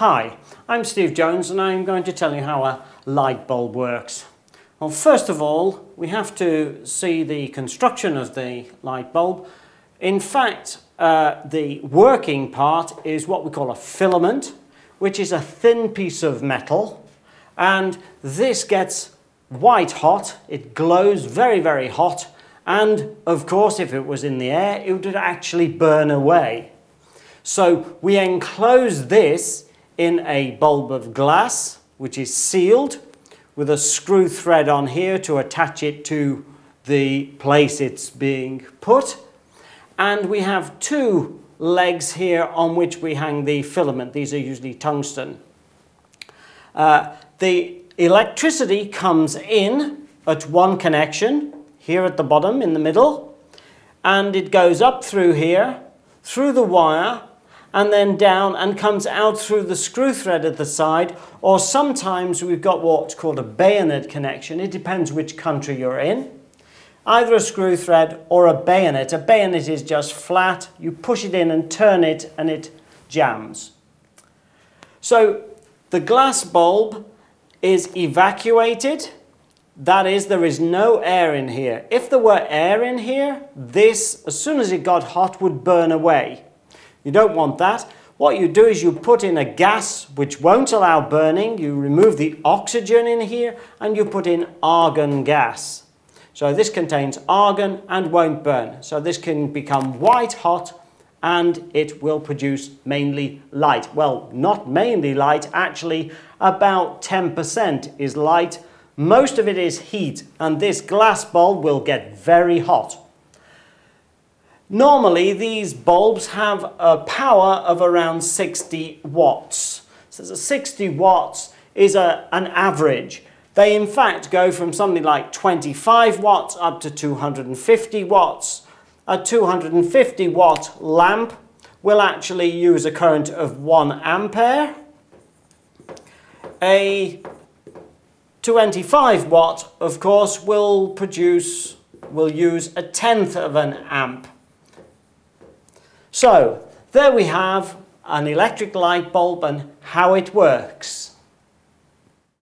Hi, I'm Steve Jones and I'm going to tell you how a light bulb works. Well, first of all, we have to see the construction of the light bulb. In fact, uh, the working part is what we call a filament, which is a thin piece of metal. And this gets white hot, it glows very, very hot. And of course, if it was in the air, it would actually burn away. So we enclose this in a bulb of glass, which is sealed with a screw thread on here to attach it to the place it's being put. And we have two legs here on which we hang the filament. These are usually tungsten. Uh, the electricity comes in at one connection, here at the bottom in the middle, and it goes up through here, through the wire, and then down and comes out through the screw thread at the side, or sometimes we've got what's called a bayonet connection. It depends which country you're in. Either a screw thread or a bayonet. A bayonet is just flat, you push it in and turn it and it jams. So the glass bulb is evacuated. That is, there is no air in here. If there were air in here, this, as soon as it got hot, would burn away. You don't want that. What you do is you put in a gas which won't allow burning. You remove the oxygen in here and you put in argon gas. So this contains argon and won't burn. So this can become white hot and it will produce mainly light. Well, not mainly light, actually about 10% is light. Most of it is heat and this glass bulb will get very hot. Normally, these bulbs have a power of around 60 watts. So 60 watts is a, an average. They in fact go from something like 25 watts up to 250 watts. A 250 watt lamp will actually use a current of 1 ampere. A 25 watt, of course, will produce, will use a tenth of an amp. So there we have an electric light bulb and how it works.